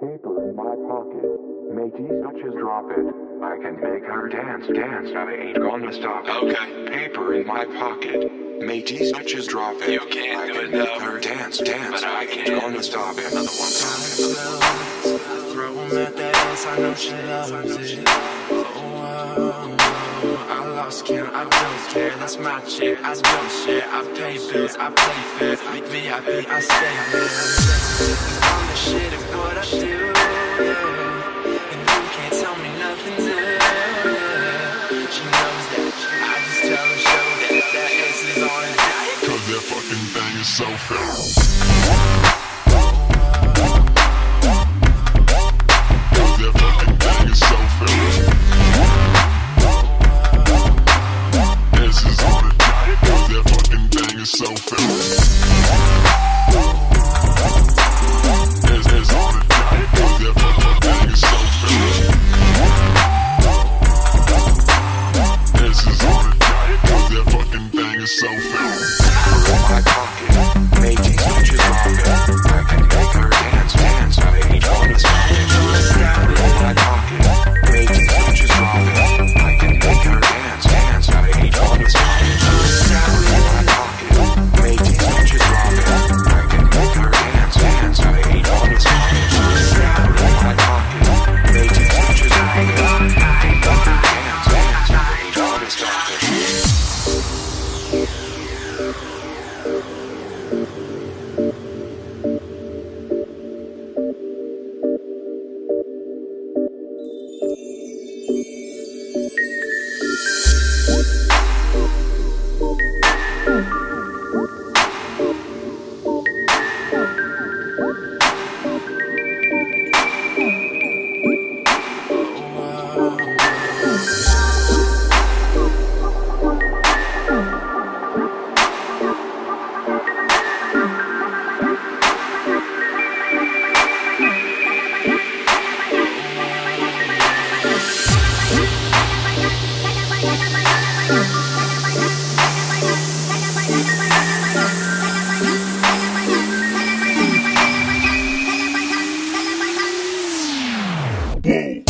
Paper in my pocket. Mateys, don't drop it. I can make her dance, dance. I ain't gonna stop it. Okay. Paper in my pocket. Mateys, don't drop it. You can't I do can it, make though. her dance, dance. But I ain't can. gonna stop it. Another one. Throw 'em at that ass, I know she loves it. Oh, I I don't care. That's my chick, I don't share. I pay bills, I play fair. VIP, I stay there. I'm the shit at what I do, yeah. And you can't tell me new, yeah. She knows that. I just tell her, show that. That is that fucking thing is so fat. Fucking thing is so fat. This is on a diet. Cause that fucking Whoa.